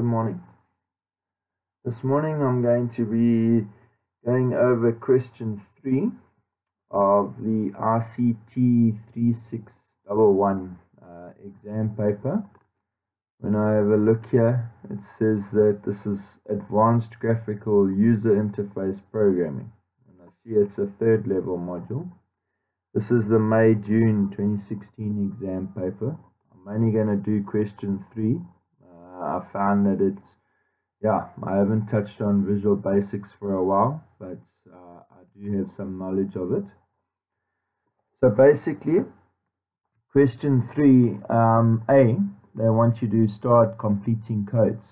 Good morning. This morning I'm going to be going over question 3 of the ICT 3611 uh, exam paper. When I have a look here, it says that this is Advanced Graphical User Interface Programming. And I see it's a third level module. This is the May-June 2016 exam paper. I'm only going to do question 3 I found that it's yeah I haven't touched on Visual Basics for a while but uh, I do have some knowledge of it. So basically question 3 um, A they want you to start completing codes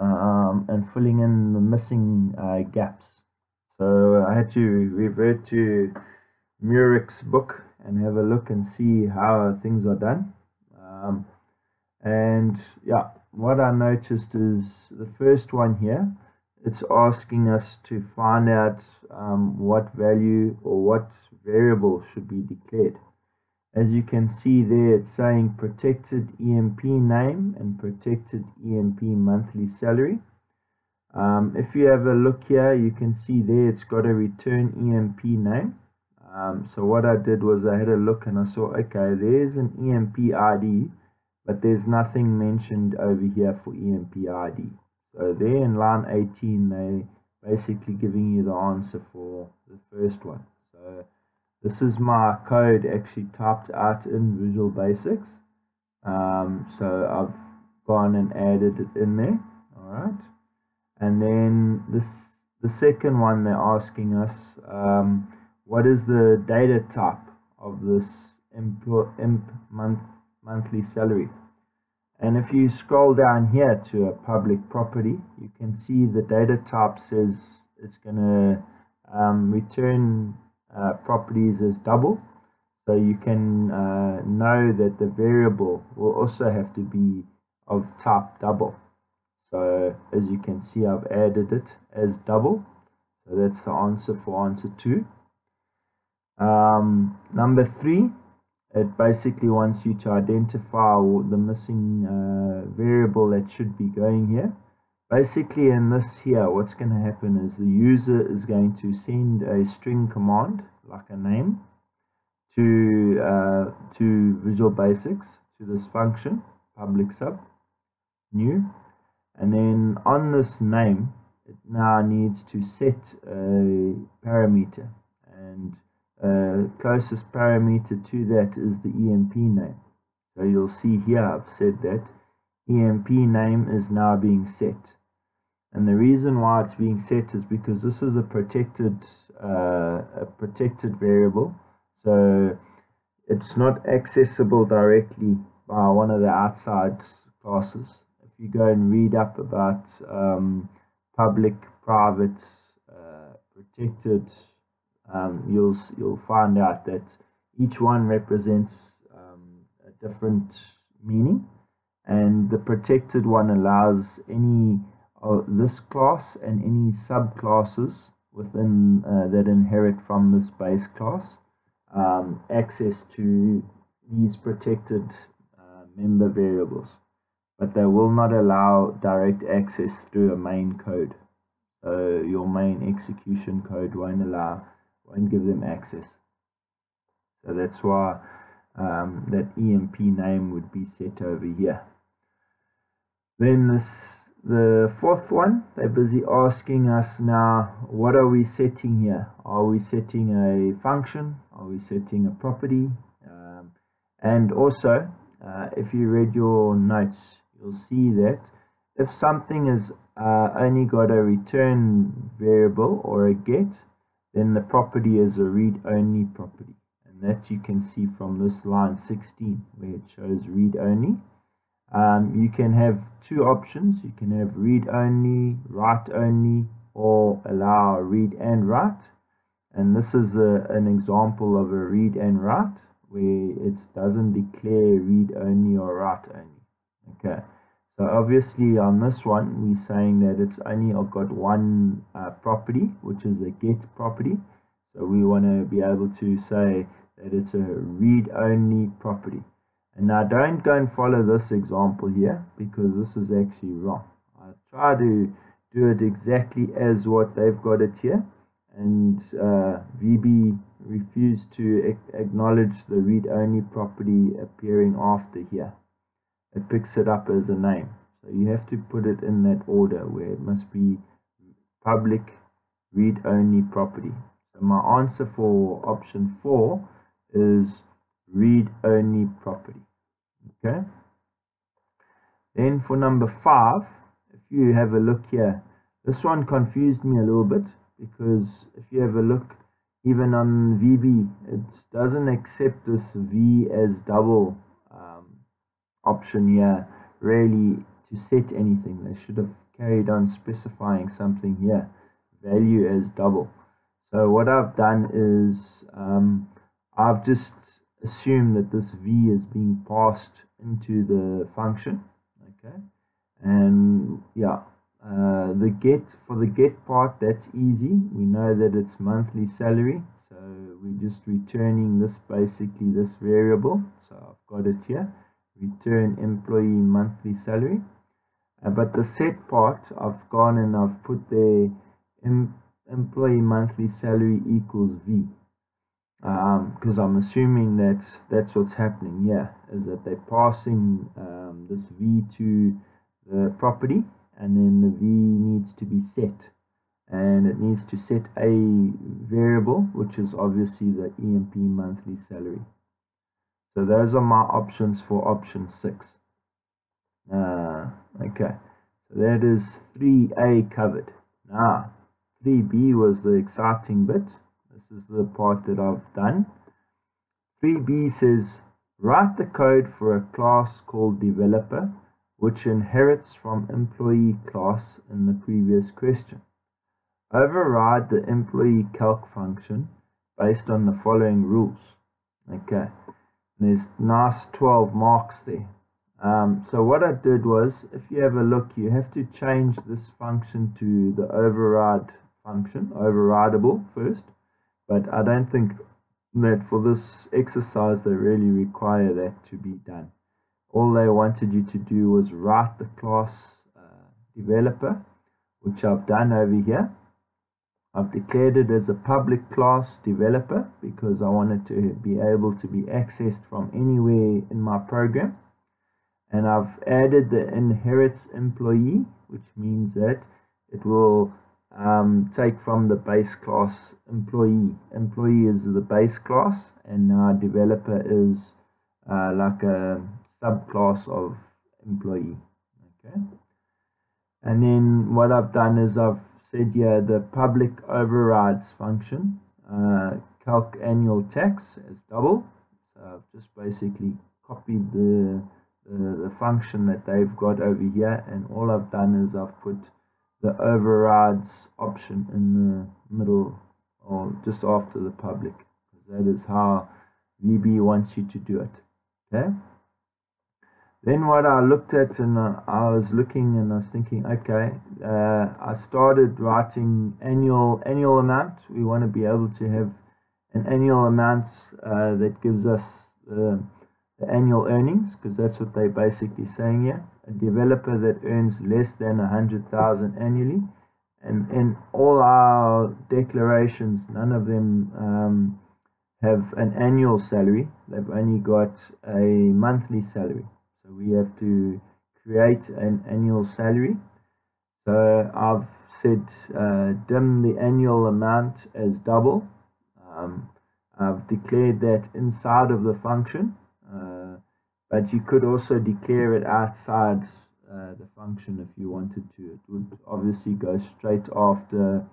um, and filling in the missing uh, gaps. So I had to revert to Murach's book and have a look and see how things are done. Um, and yeah what I noticed is the first one here, it's asking us to find out um, what value or what variable should be declared. As you can see there, it's saying protected EMP name and protected EMP monthly salary. Um, if you have a look here, you can see there it's got a return EMP name. Um, so what I did was I had a look and I saw, okay, there's an EMP ID but there's nothing mentioned over here for EMPID. So there in line 18, they're basically giving you the answer for the first one. So this is my code actually typed out in Visual Basics. Um, so I've gone and added it in there. All right. And then this the second one they're asking us, um, what is the data type of this imp, imp month monthly salary. And if you scroll down here to a public property, you can see the data type says it's going to um, return uh, properties as double. So you can uh, know that the variable will also have to be of type double. So as you can see, I've added it as double. So that's the answer for answer two. Um, number three, it basically wants you to identify the missing uh, variable that should be going here. Basically in this here what's going to happen is the user is going to send a string command like a name to uh, to Visual Basics to this function public sub new. And then on this name it now needs to set a parameter. And uh, closest parameter to that is the EMP name. So you'll see here I've said that EMP name is now being set. And the reason why it's being set is because this is a protected uh, a protected variable. So it's not accessible directly by one of the outside classes. If you go and read up about um, public, private, uh, protected um, you'll you'll find out that each one represents um, a different meaning, and the protected one allows any of this class and any subclasses within uh, that inherit from this base class um, access to these protected uh, member variables, but they will not allow direct access through a main code. So your main execution code won't allow won't give them access. So that's why um, that EMP name would be set over here. Then this, the fourth one, they're busy asking us now, what are we setting here? Are we setting a function? Are we setting a property? Um, and also, uh, if you read your notes, you'll see that if something is uh, only got a return variable or a get, then the property is a read-only property. And that you can see from this line 16 where it shows read-only. Um, you can have two options. You can have read-only, write-only, or allow read and write. And this is a, an example of a read and write where it doesn't declare read-only or write-only. Okay. So obviously on this one, we're saying that it's only got one uh, property, which is a get property. So we want to be able to say that it's a read-only property. And now don't go and follow this example here because this is actually wrong. I try to do it exactly as what they've got it here. And uh, VB refused to acknowledge the read-only property appearing after here. It picks it up as a name. So you have to put it in that order where it must be public read-only property. So my answer for option 4 is read-only property. Okay. Then for number 5, if you have a look here, this one confused me a little bit because if you have a look even on VB, it doesn't accept this V as double option here really to set anything. They should have carried on specifying something here, value as double. So what I've done is um, I've just assumed that this V is being passed into the function. Okay, and yeah, uh, the get for the get part that's easy we know that it's monthly salary so we're just returning this basically this variable so I've got it here return employee monthly salary uh, but the set part I've gone and I've put the em employee monthly salary equals V because um, I'm assuming that that's what's happening here is that they're passing um, this V to the property and then the V needs to be set and it needs to set a variable which is obviously the EMP monthly salary. So those are my options for option 6. Uh, okay, so that is 3A covered. Now, 3B was the exciting bit. This is the part that I've done. 3B says, write the code for a class called developer which inherits from employee class in the previous question. Override the employee calc function based on the following rules. Okay, there's nice 12 marks there. Um, so what I did was, if you have a look, you have to change this function to the override function, overridable first. But I don't think that for this exercise they really require that to be done all they wanted you to do was write the class uh, developer, which I've done over here. I've declared it as a public class developer because I wanted to be able to be accessed from anywhere in my program. And I've added the inherits employee, which means that it will um, take from the base class employee. Employee is the base class, and now developer is uh, like a subclass of employee. Okay. And then what I've done is I've said here the public overrides function, uh, calc annual tax as double. So I've just basically copied the, the, the function that they've got over here and all I've done is I've put the overrides option in the middle or just after the public. That is how VB wants you to do it. Okay. Then what I looked at and I was looking and I was thinking, okay, uh, I started writing annual annual amount. We want to be able to have an annual amount uh, that gives us the annual earnings because that's what they're basically saying here. A developer that earns less than a hundred thousand annually, and in all our declarations, none of them um, have an annual salary. They've only got a monthly salary. So we have to create an annual salary. So I've said uh, dim the annual amount as double. Um, I've declared that inside of the function, uh, but you could also declare it outside uh, the function if you wanted to. It would obviously go straight after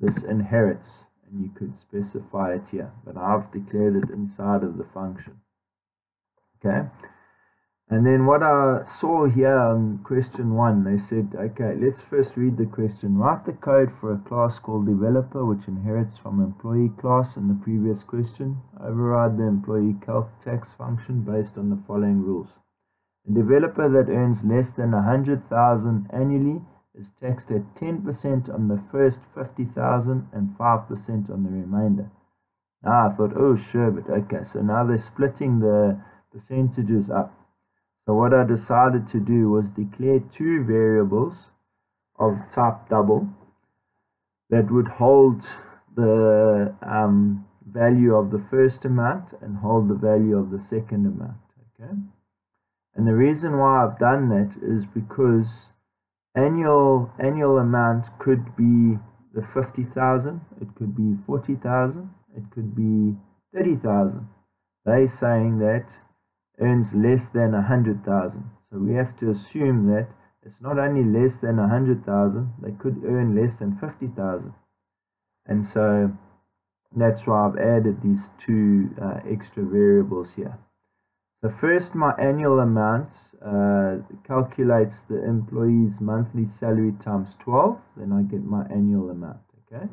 this inherits, and you could specify it here, but I've declared it inside of the function. Okay. And then what I saw here on question one, they said, okay, let's first read the question. Write the code for a class called developer, which inherits from employee class in the previous question. Override the employee calc tax function based on the following rules. A developer that earns less than 100,000 annually is taxed at 10% on the first 50,000 and 5% on the remainder. Now I thought, oh sure, but okay, so now they're splitting the percentages up. So what I decided to do was declare two variables of type double that would hold the um, value of the first amount and hold the value of the second amount. Okay, and the reason why I've done that is because annual annual amount could be the fifty thousand, it could be forty thousand, it could be thirty thousand. They're saying that earns less than a hundred thousand. So we have to assume that it's not only less than a hundred thousand, they could earn less than fifty thousand. And so that's why I've added these two uh, extra variables here. The first my annual amount uh, calculates the employee's monthly salary times 12, then I get my annual amount, okay?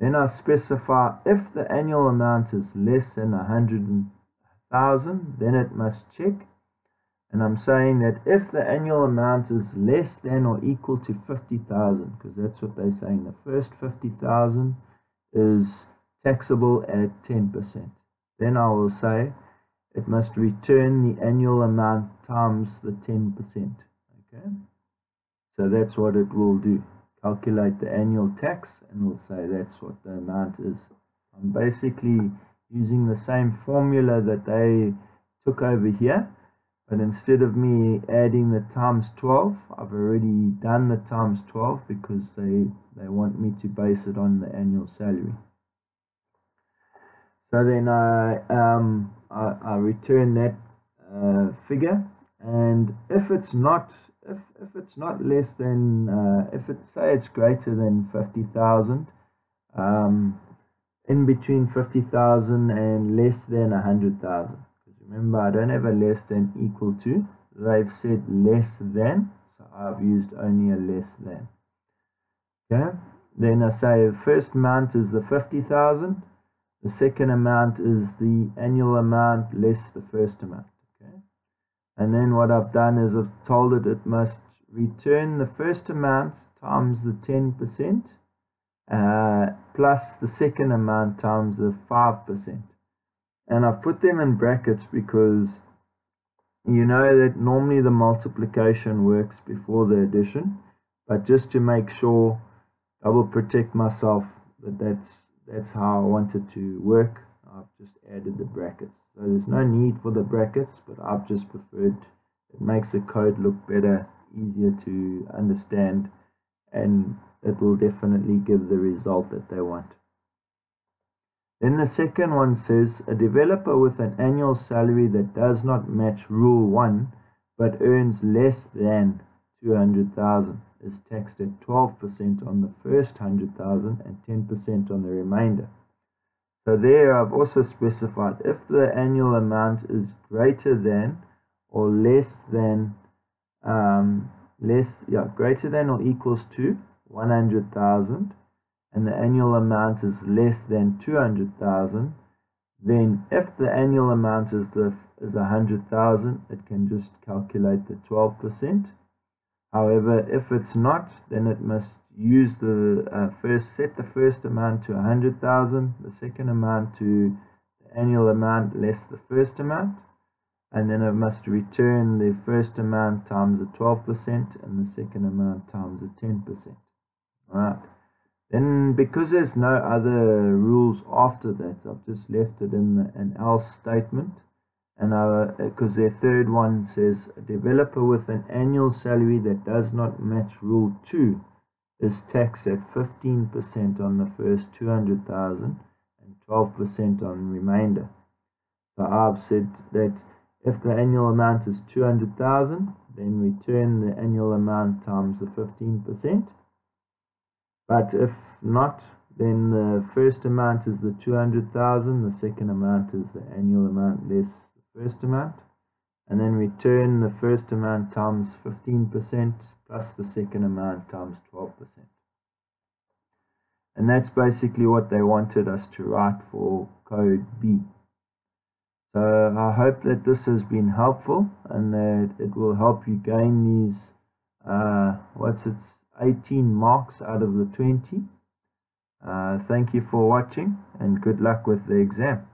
Then I specify if the annual amount is less than a hundred thousand, then it must check. And I'm saying that if the annual amount is less than or equal to 50,000, because that's what they're saying, the first 50,000 is taxable at 10%. Then I will say it must return the annual amount times the 10%. Okay? So that's what it will do. Calculate the annual tax and we'll say that's what the amount is. I'm basically using the same formula that they took over here. But instead of me adding the times 12, I've already done the times 12 because they, they want me to base it on the annual salary. So then I, um, I, I return that uh, figure and if it's not if, if it's not less than uh, if it say it's greater than 50,000 um, in between 50,000 and less than 100,000 because remember I don't have a less than equal to. They've said less than so I've used only a less than. Okay? Then I say the first amount is the 50,000 the second amount is the annual amount less the first amount. Okay. And then what I've done is I've told it it must return the first amount times the 10% uh, plus the second amount times the 5%. And I've put them in brackets because you know that normally the multiplication works before the addition. But just to make sure, I will protect myself that that's that's how I wanted to work. I've just added the brackets. So there's no need for the brackets, but I've just preferred, it makes the code look better, easier to understand, and it will definitely give the result that they want. Then the second one says, a developer with an annual salary that does not match rule 1, but earns less than 200,000 is taxed at 12% on the first 100,000 and 10% on the remainder. So there I've also specified if the annual amount is greater than or less than um, less yeah greater than or equals to 100,000 and the annual amount is less than 200,000 then if the annual amount is the is 100,000 it can just calculate the 12% However, if it's not, then it must use the uh, first set the first amount to 100,000, the second amount to the annual amount less the first amount, and then it must return the first amount times the 12% and the second amount times the 10%. Alright. Then because there's no other rules after that, I've just left it in the, an else statement and because uh, their third one says a developer with an annual salary that does not match rule 2 is taxed at 15% on the first 200,000 and 12% on remainder. So I've said that if the annual amount is 200,000 then return the annual amount times the 15%. But if not, then the first amount is the 200,000, the second amount is the annual amount less the first amount and then return the first amount times 15% plus the second amount times 12%. And that's basically what they wanted us to write for code B. So I hope that this has been helpful and that it will help you gain these, uh, what's it, 18 marks out of the 20. Uh, thank you for watching and good luck with the exam.